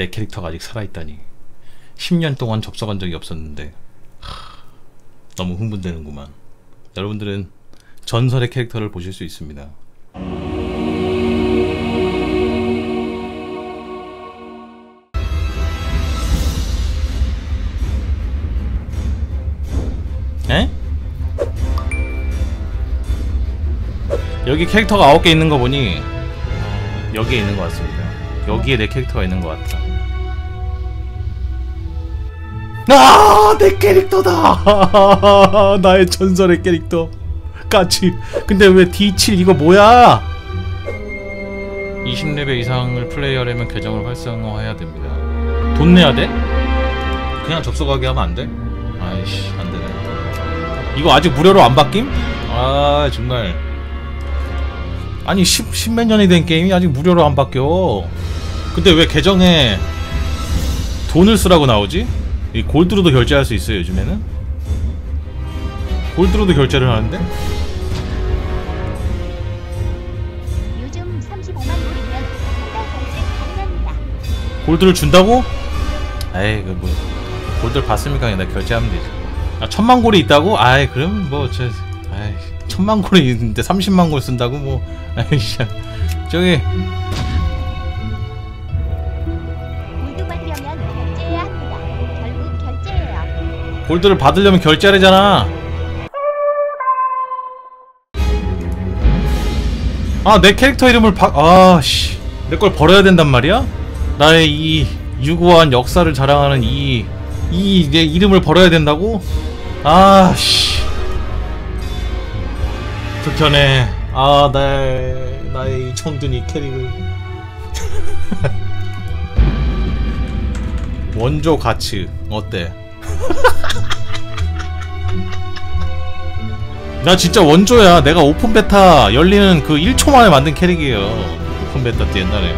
내 캐릭터가 아직 살아있다니. 10년 동안 접속한 적이 없었는데. 하, 너무 흥분되는구만. 여러분들은 전설의 캐릭터를 보실 수 있습니다. 에? 여기 캐릭터가 9개 있는 거 보니 여기에 있는 것 같습니다 여기에 내 캐릭터가 있는 것 같아 아! 내 캐릭터다! 나의 전설의 캐릭터 까치 근데 왜 D7 이거 뭐야? 20레벨 이상을 플레이하려면 계정을 활성화해야 됩니다 돈 내야 돼? 그냥 접속하게 하면 안 돼? 아이씨 안 되네 이거 아직 무료로 안 바뀜? 아 정말 아니 10, 10몇 년이 된 게임이 아직 무료로 안 바뀌어 근데 왜 계정에 돈을 쓰라고 나오지? 이 골드로도 결제할 수 있어요 요즘에는? 골드로도 결제를 하는데? 요즘 35만 불이면 한달 결제 가능합니다. 골드를 준다고? 에이 그뭐 골드를 받습니까 그냥 나 결제하면 되지 아 천만 골이 있다고? 아이 그럼 뭐저 아이 천만 골이 있는데 30만 골 쓴다고 뭐 아이씨 저기 골드를 받으려면 결제하래잖아 아 내 캐릭터 이름을 바.. 아씨 내 걸 버려야 된단 말이야? 나의 이 유구한 역사를 자랑하는 이 이 내 이름을 버려야 된다고? 아씨 극현해 아 나의 나의 이 청둔 이 캐릭을 원조 가츠 어때? 나 진짜 원조야. 내가 오픈 베타 열리는 그 1초 만에 만든 캐릭이에요. 오픈 베타 때 옛날에.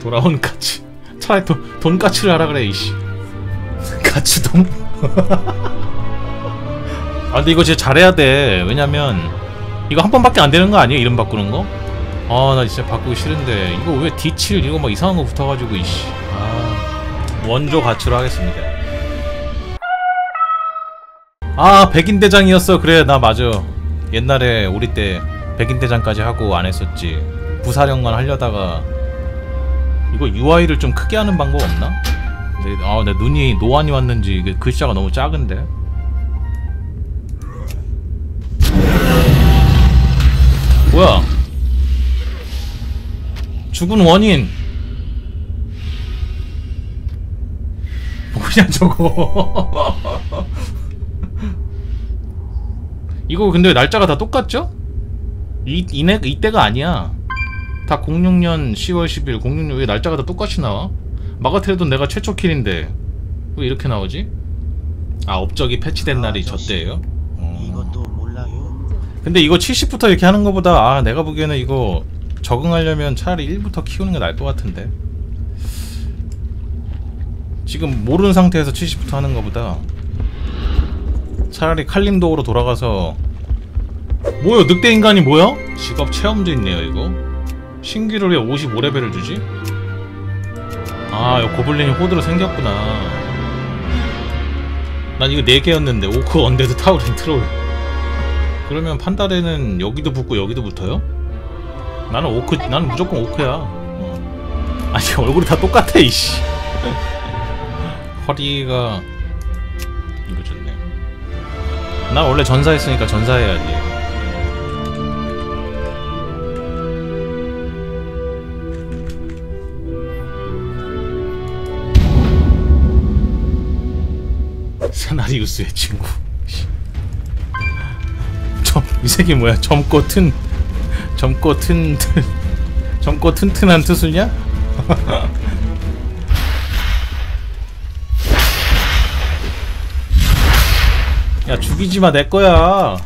돌아온 까치. 차라리 돈, 돈까치를 하라 그래, 이씨. 까치돈? 아, 근데 이거 진짜 잘해야 돼. 왜냐면, 이거 한 번밖에 안 되는 거 아니에요? 이름 바꾸는 거? 아, 나 진짜 바꾸기 싫은데. 이거 왜 D7 이거 막 이상한 거 붙어가지고, 이씨. 아, 원조 가치로 하겠습니다. 아, 백인대장이었어. 그래, 나 맞아. 옛날에 우리 때 백인대장까지 하고 안 했었지. 부사령관 하려다가 이거 UI를 좀 크게 하는 방법 없나? 내, 아, 내 눈이 노안이 왔는지 글자가 너무 작은데. 뭐야? 죽은 원인. 뭐냐 저거? 이거 근데 날짜가 다 똑같죠? 이 이내 이때가 아니야. 다 06년 10월 10일 06년 왜 날짜가 다 똑같이 나와? 마가테도 내가 최초 킬인데 왜 이렇게 나오지? 아 업적이 패치된 날이 저때예요? 어. 이것도 몰라요. 근데 이거 70부터 이렇게 하는 것보다 아 내가 보기에는 이거 적응하려면 차라리 1부터 키우는 게 나을 것 같은데 지금 모르는 상태에서 70부터 하는 것보다 차라리 칼림도어로 돌아가서 뭐야 늑대 인간이 뭐야? 직업 체험도 있네요 이거 신기를 왜 55레벨을 주지? 아 이거 고블린이 호드로 생겼구나 난 이거 4개였는데 오크 언데드 타우렌 트롤 그러면 판다렌은 여기도 붙고 여기도 붙어요? 나는 오크 나는 무조건 오크야. 어. 아니 얼굴이 다 똑같아 이씨. 허리가 이거 좋네. 나 원래 전사했으니까 전사해야지 사나리우스의 친구. 점 이 새끼 뭐야 점고 튼 점고 튼 튼- 점고 튼튼한 투수냐? 야 죽이지 마 내 거야.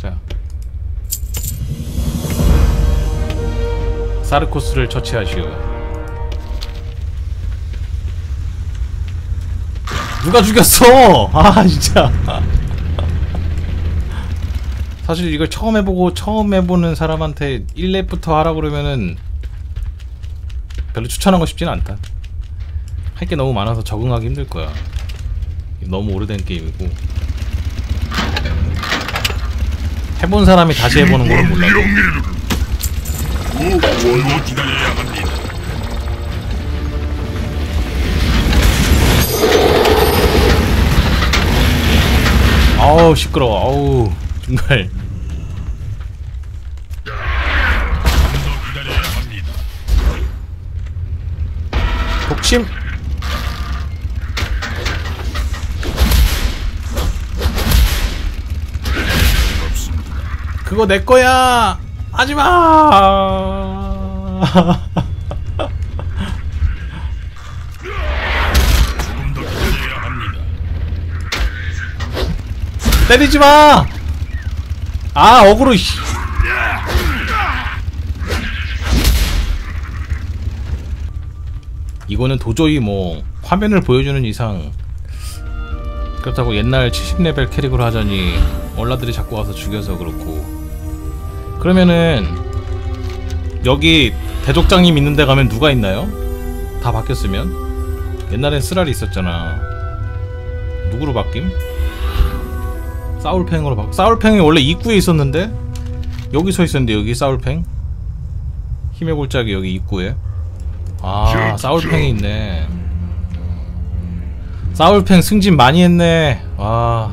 자. 사르코스를 처치하시오. 누가 죽였어? 아 진짜. 사실 이걸 처음 해보고 처음 해보는 사람한테 1렙부터 하라 그러면은 별로 추천하고 싶진 않다. 할 게 너무 많아서 적응하기 힘들 거야. 너무 오래된 게임이고. 해본 사람이 다시 해보는 거는 몰라 아우 시끄러워. 아우 정말. 독침. 그거 내 거야. 하지 마. 조금 더 기다려야 합니다. 때리지 마. 아 어그로. 씨. 이거는 도저히 뭐 화면을 보여주는 이상 그렇다고 옛날 70레벨 캐릭으로 하자니 얼라들이 자꾸 와서 죽여서 그렇고 그러면은 여기 대족장님 있는 데 가면 누가 있나요? 다 바뀌었으면 옛날엔 쓰라리 있었잖아 누구로 바뀜? 싸울팽으로 바 싸울팽이 원래 입구에 있었는데 여기 서 있었는데 여기 싸울팽 힘의 골짜기 여기 입구에 아 싸울팽이 있네 싸울팽 승진 많이 했네 와.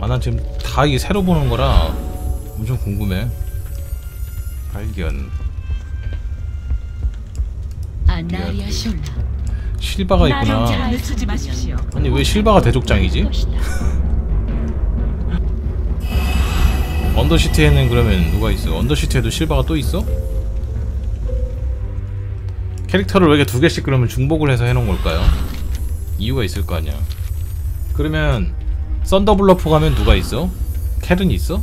아, 난 지금 다 이게 새로 보는 거라 엄청 궁금해. 발견. 아나리아 숄라 실바가 있구나. 아니 왜 실바가 대족장이지? 언더시티에는 그러면 누가 있어? 언더시티에도 실바가 또 있어? 캐릭터를 왜 이렇게 두 개씩 그러면 중복을 해서 해놓은 걸까요? 이유가 있을 거 아니야. 그러면 썬더블러프 가면 누가 있어? 켈은 있어?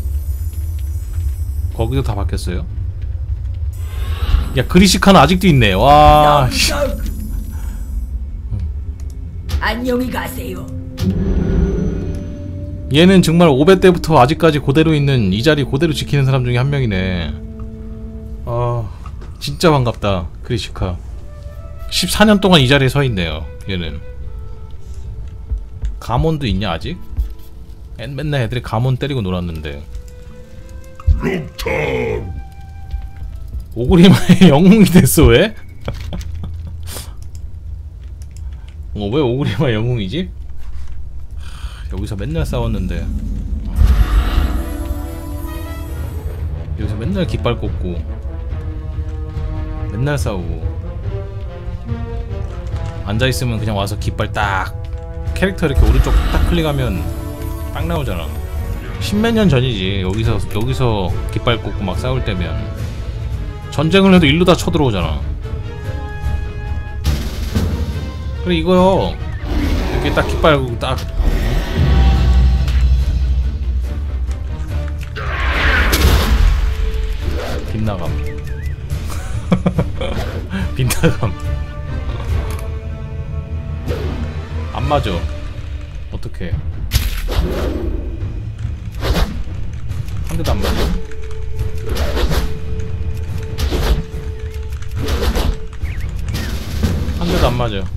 거기도 다 바뀌었어요. 야 그리시카는 아직도 있네. 와. 씨. 안녕히 가세요. 얘는 정말 5배 때부터 아직까지 그대로 있는 이 자리 그대로 지키는 사람 중에 한 명이네. 아, 진짜 반갑다. 크리시카. 14년 동안 이 자리에 서 있네요. 얘는. 가몬도 있냐 아직? 맨- 맨날 애들이 가몬 때리고 놀았는데. 록탄 오그리마의 영웅이 됐어 왜? 어, 왜 오그리마 영웅이지? 하, 여기서 맨날 싸웠는데. 여기서 맨날 깃발 꽂고 맨날 싸우고. 앉아있으면 그냥 와서 깃발 딱 캐릭터 이렇게 오른쪽 딱 클릭하면 딱 나오잖아. 십몇 년 전이지. 여기서 여기서 깃발 꽂고 막 싸울 때면. 전쟁을 해도 일로 다 쳐들어오잖아. 그래 이거요. 이렇게 딱 깃발 딱. 빗나감. 빗나감. 안 맞아. 어떻게? 한 대도 안 맞아. 한 대도 안 맞아.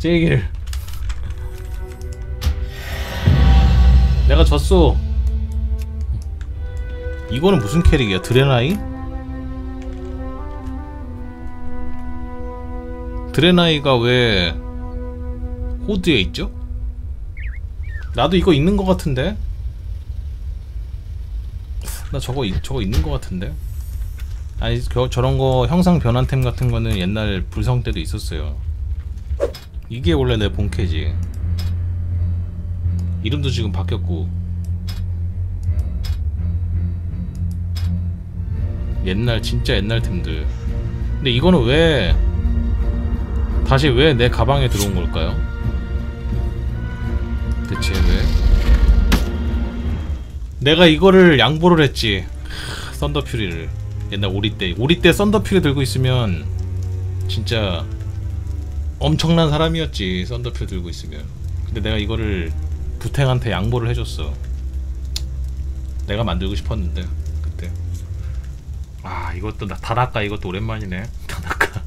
제길. 내가 졌어. 이거는 무슨 캐릭이야? 드레나이? 드레나이가 왜 호드에 있죠? 나도 이거 있는 것 같은데? 나 저거 이- 저거 있는 것 같은데? 아니 저, 저런 거 형상 변환템 같은 거는 옛날 불성 때도 있었어요. 이게 원래 내 본캐지. 이름도 지금 바뀌었고. 옛날 진짜 옛날 템들. 근데 이거는 왜 다시 왜 내 가방에 들어온 걸까요? 대체 왜? 내가 이거를 양보를 했지. 하, 썬더 퓨리를 옛날 오리 때 오리 때 썬더 퓨리 들고 있으면 진짜 엄청난 사람이었지. 썬더 퓨리 들고 있으면. 근데 내가 이거를 부탱한테 양보를 해줬어. 내가 만들고 싶었는데 그때. 아 이것도 나 다나카 이것도 오랜만이네. 다나카.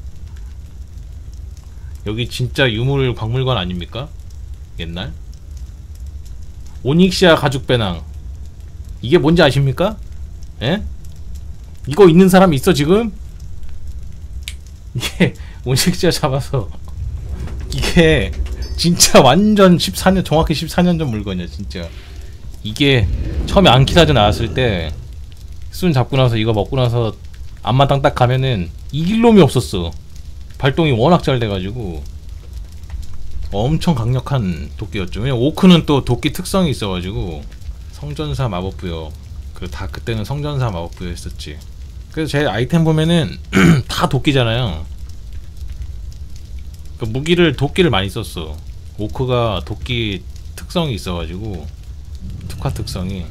여기 진짜 유물 박물관 아닙니까? 옛날? 오닉시아 가죽 배낭 이게 뭔지 아십니까? 예? 이거 있는 사람 있어 지금? 이게 오닉시아 잡아서 이게 진짜 완전 14년 정확히 14년 전 물건이야 진짜 이게 처음에 안키사즈 나왔을 때 순 잡고 나서 이거 먹고 나서 앞마당 딱 가면은 이길 놈이 없었어 발동이 워낙 잘 돼가지고 엄청 강력한 도끼였죠. 왜냐 오크는 또 도끼 특성이 있어가지고 성전사 마법 부여. 그다 그때는 성전사 마법 부여 했었지. 그래서 제 아이템 보면은 다 도끼잖아요. 그 무기를 도끼를 많이 썼어. 오크가 도끼 특성이 있어가지고 특화 특성이